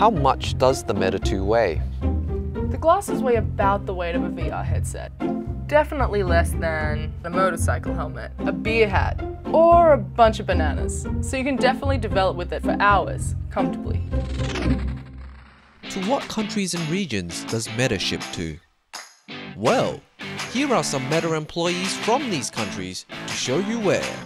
How much does the Meta 2 weigh? The glasses weigh about the weight of a VR headset. Definitely less than a motorcycle helmet, a beer hat, or a bunch of bananas. So you can definitely develop with it for hours, comfortably. To what countries and regions does Meta ship to? Well, here are some Meta employees from these countries to show you where.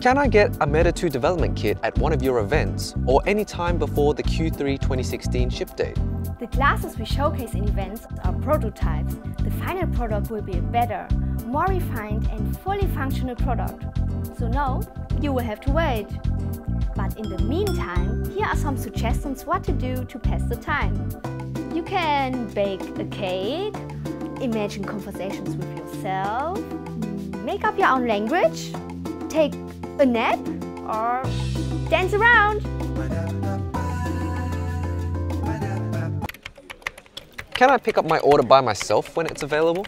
Can I get a Meta 2 development kit at one of your events or any time before the Q3 2016 ship date? The glasses we showcase in events are prototypes. The final product will be a better, more refined and fully functional product. So no, you will have to wait. But in the meantime, here are some suggestions what to do to pass the time. You can bake a cake, imagine conversations with yourself, make up your own language, take a nap or dance around. Can I pick up my order by myself when it's available?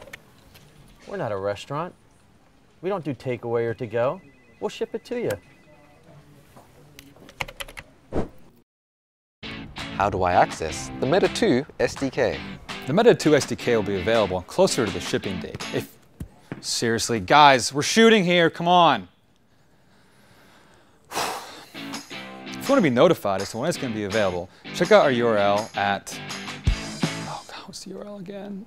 We're not a restaurant. We don't do takeaway or to go. We'll ship it to you. How do I access the Meta 2 SDK? The Meta 2 SDK will be available closer to the shipping date. If seriously, guys, we're shooting here. Come on. If you want to be notified as to when it's going to be available, check out our URL at, oh God, what's the URL again?